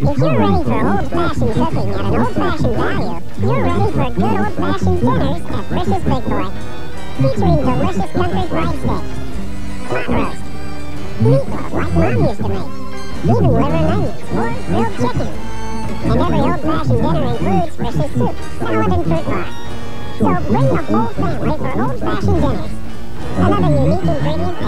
If you're ready for old-fashioned cooking at an old-fashioned value, you're ready for good old-fashioned dinners at Frisch's Big Boy. Featuring delicious country fried steaks, pot roast, meatloaf like Mom used to make, even liver and onions or grilled chicken. And every old-fashioned dinner includes Frisch's soup, salad, and fruit bar. So bring the whole family for old-fashioned dinners. Another unique ingredient